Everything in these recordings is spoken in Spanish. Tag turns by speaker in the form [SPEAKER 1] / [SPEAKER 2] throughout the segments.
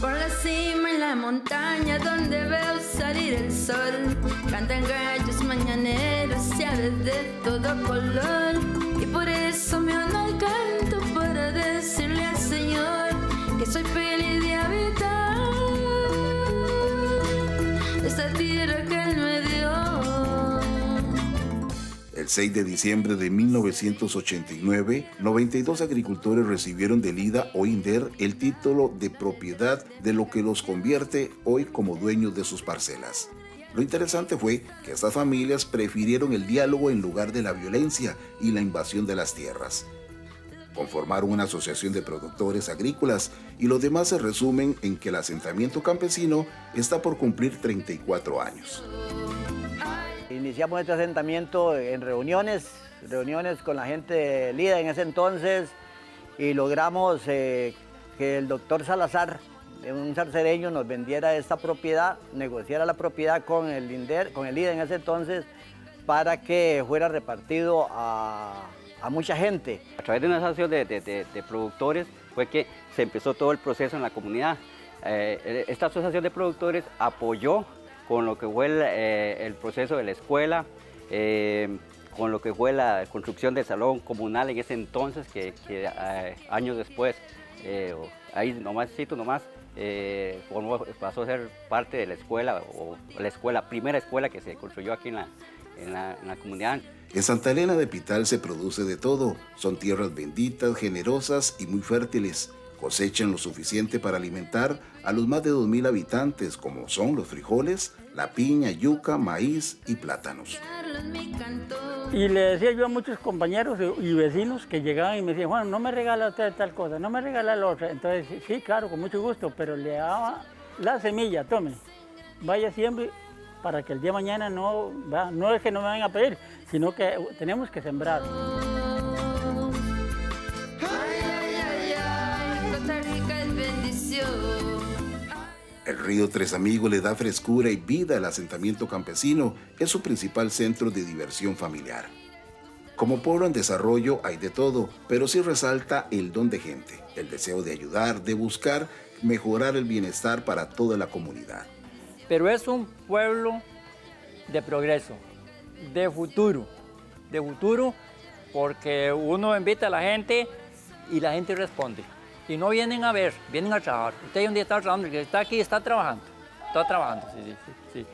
[SPEAKER 1] Por la cima en la montaña donde veo salir el sol, cantan gallos mañaneros y aves de todo color. Y por eso me uno
[SPEAKER 2] 6 de diciembre de 1989, 92 agricultores recibieron del IDA o INDER el título de propiedad de lo que los convierte hoy como dueños de sus parcelas. Lo interesante fue que estas familias prefirieron el diálogo en lugar de la violencia y la invasión de las tierras. Conformaron una asociación de productores agrícolas y los demás se resumen en que el asentamiento campesino está por cumplir 34 años.
[SPEAKER 3] Iniciamos este asentamiento en reuniones, reuniones con la gente líder en ese entonces y logramos eh, que el doctor Salazar, un sarcereño, nos vendiera esta propiedad, negociara la propiedad con el, líder, con el líder en ese entonces para que fuera repartido a, mucha gente.
[SPEAKER 4] A través de una asociación de, productores fue que se empezó todo el proceso en la comunidad. Eh, esta asociación de productores apoyó con lo que fue el, eh, proceso de la escuela, eh, con lo que fue la construcción del salón comunal en ese entonces, que, eh, años después, ahí nomás, cito nomás, pasó a ser parte de la escuela, o la escuela, primera escuela que se construyó aquí en la, en la, en la comunidad.
[SPEAKER 2] En Santa Elena de Pital se produce de todo. Son tierras benditas, generosas y muy fértiles. Cosechan lo suficiente para alimentar a los más de 2.000 habitantes, como son los frijoles, la piña, yuca, maíz y plátanos.
[SPEAKER 5] Y le decía yo a muchos compañeros y vecinos que llegaban y me decían, Juan, no me regala usted tal cosa, no me regala la otra. Entonces, sí, claro, con mucho gusto, pero le daba la semilla, tome, vaya siempre para que el día de mañana no, no es que no me vayan a pedir, sino que tenemos que sembrar.
[SPEAKER 2] El río Tres Amigos le da frescura y vida al asentamiento campesino, es su principal centro de diversión familiar. Como pueblo en desarrollo hay de todo, pero sí resalta el don de gente, el deseo de ayudar, de buscar mejorar el bienestar para toda la comunidad.
[SPEAKER 6] Pero es un pueblo de progreso, de futuro, de futuro porque uno invita a la gente y la gente responde. Y no vienen a ver, vienen a trabajar. Usted un día está trabajando, que está aquí está trabajando, está trabajando, sí, sí, sí.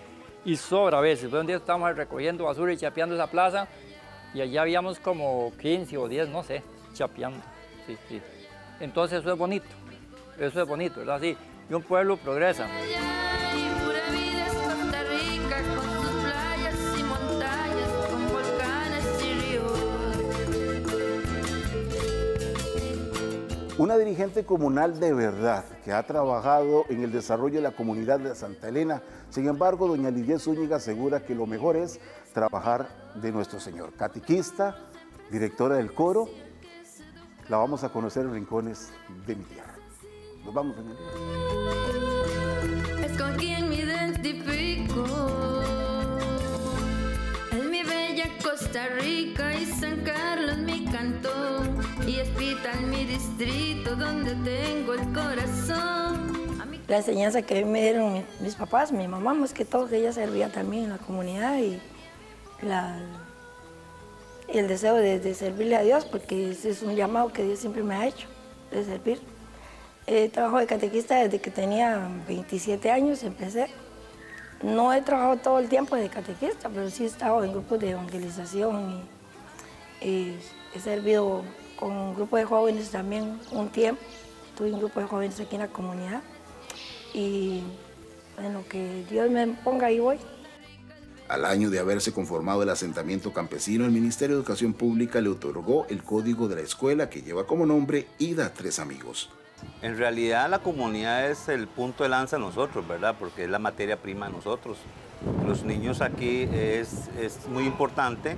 [SPEAKER 6] Y sobra a veces. Un día estábamos recogiendo basura y chapeando esa plaza y allá habíamos como 15 o 10, no sé, chapeando. Sí, sí. Entonces eso es bonito, eso es bonito, ¿verdad? Sí, y un pueblo progresa.
[SPEAKER 2] Una dirigente comunal de verdad que ha trabajado en el desarrollo de la comunidad de Santa Elena. Sin embargo, doña Lidia Zúñiga asegura que lo mejor es trabajar de nuestro Señor. Catequista, directora del coro, la vamos a conocer en Rincones de mi tierra. Nos vamos, doña
[SPEAKER 1] Lidia. En Costa Rica mi distrito donde tengo el corazón.
[SPEAKER 7] La enseñanza que me dieron mis papás, mi mamá más que todo, que ella servía también en la comunidad y el deseo de, servirle a Dios, porque ese es un llamado que Dios siempre me ha hecho, de servir. He trabajado de catequista desde que tenía 27 años, empecé. No he trabajado todo el tiempo de catequista, pero sí he estado en grupos de evangelización y, y he servido con un grupo de jóvenes también un tiempo. Tuve un grupo de jóvenes aquí en la comunidad y en lo que Dios me ponga ahí voy.
[SPEAKER 2] Al año de haberse conformado el asentamiento campesino, el Ministerio de Educación Pública le otorgó el código de la escuela que lleva como nombre IDA Tres Amigos.
[SPEAKER 8] En realidad la comunidad es el punto de lanza de nosotros, ¿verdad? Porque es la materia prima de nosotros. Los niños aquí es, es muy importante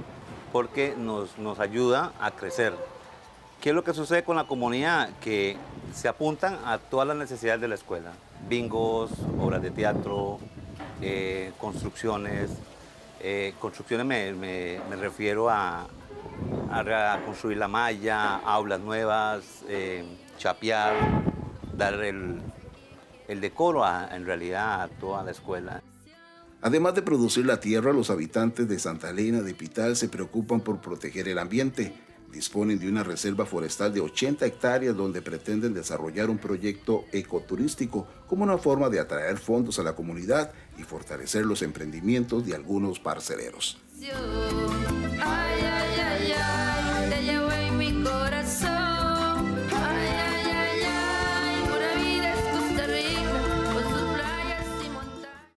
[SPEAKER 8] porque nos, nos ayuda a crecer. ¿Qué es lo que sucede con la comunidad? Que se apuntan a todas las necesidades de la escuela. Bingos, obras de teatro, eh, construcciones. Eh, construcciones me, refiero a a, construir la malla, aulas nuevas, eh, chapear, dar el, decoro en realidad a toda la escuela.
[SPEAKER 2] Además de producir la tierra, los habitantes de Santa Elena de Pital se preocupan por proteger el ambiente. Disponen de una reserva forestal de 80 hectáreas donde pretenden desarrollar un proyecto ecoturístico como una forma de atraer fondos a la comunidad y fortalecer los emprendimientos de algunos parceleros.